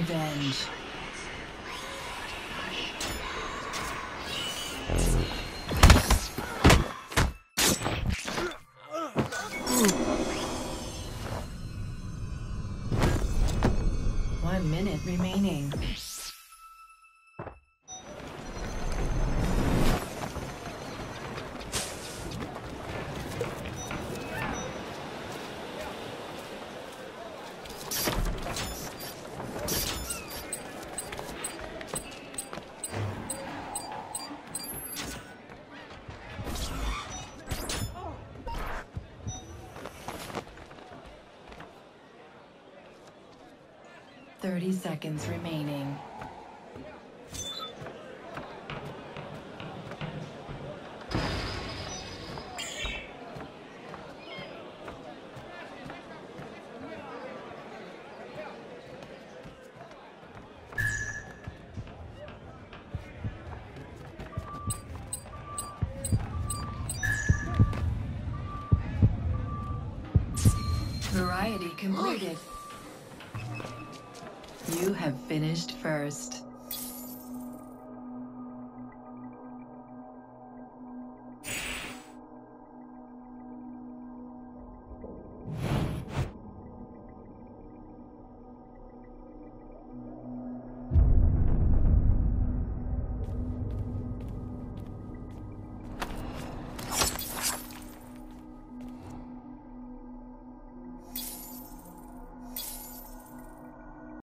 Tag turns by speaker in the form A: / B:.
A: Revenge. One minute remaining. Thirty seconds remaining. Variety completed. You have finished first.